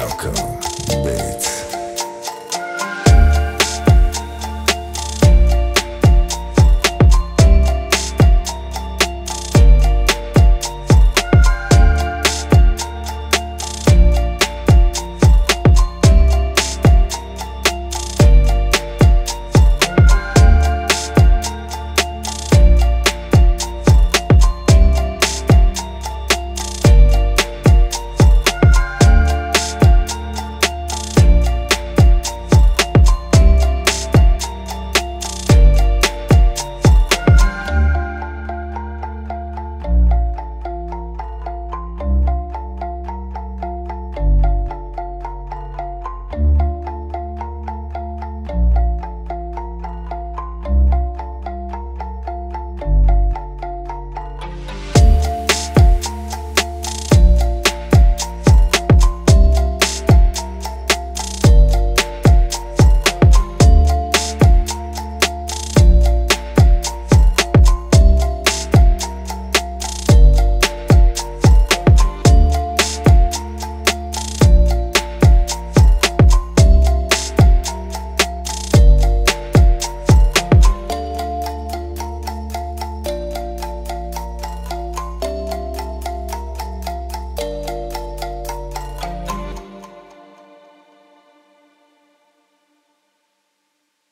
Welcome, bitch.